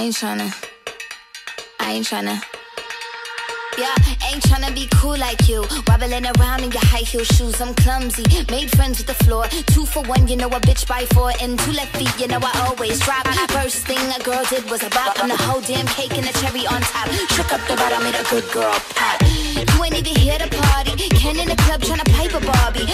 ain't tryna. I ain't tryna. Yeah, ain't tryna be cool like you. Wobbling around in your high heel shoes, I'm clumsy. Made friends with the floor. Two for one, you know a bitch by four. And two left feet, you know I always drop. First thing a girl did was a bop. And the whole damn cake and the cherry on top. Shook up the bottom, made a good girl pop. You ain't even here to party. Ken in the club tryna pipe a Barbie.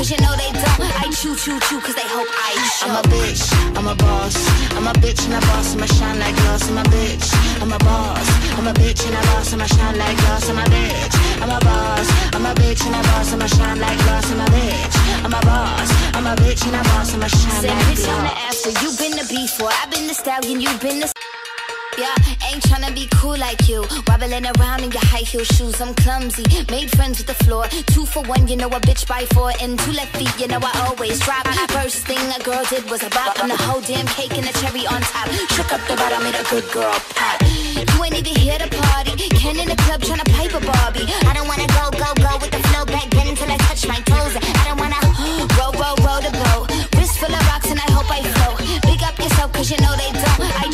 Cause you know they don't. I chew, chew, chew cause they hope I show. I'm a bitch, I'm a boss. I'm a bitch and a boss, I'ma shine like glass. I'm a bitch, I'm a boss. I'm a bitch and a boss, I'ma shine like glass. I'm a bitch, I'm a boss. I'm a bitch and a boss, I'ma shine like glass. I'm a bitch, I'm a boss. I'm a bitch and a boss, I'ma shine Said like bitch on the glass. after, you been the before. I've been the stallion, you been the. Yeah, ain't tryna be cool like you. Wobbling around in your high heel shoes, I'm clumsy. Made friends with the floor. Two for one, you know a bitch by four. And two left feet, you know I always drop. First thing a girl did was a bop. And the whole damn cake and the cherry on top. Shook up the bottom, made a good girl pop. You ain't even here to party. Ken in the club tryna pipe a Barbie. I don't wanna go, go, go with the flow back then until I touch my toes. I don't wanna Roll, roll, roll the boat. Wrist full of rocks and I hope I float. Big up yourself cause you know they don't.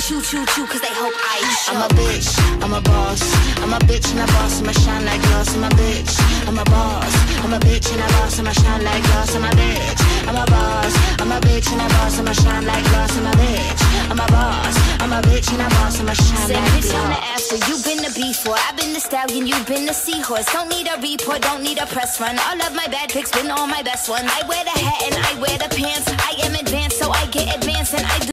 Chew, chew, chew cause they hope I show. I'm a bitch, I'm a boss. I'm a bitch and a boss, I'ma shine like glass. I'm a bitch, I'm a boss. I'm a bitch and a boss, I'ma shine like glass. I'm a bitch, I'm a boss. I'm a bitch and a boss, I'ma shine like glass. I'm a bitch, I'm a boss. I'm a bitch and a boss, I'ma shine Said like bitch on the glass. after, You've been the before. I've been the stallion, You've been the seahorse. Don't need a report, don't need a press run. All of my bad pics been all my best ones. I wear the hat and I wear the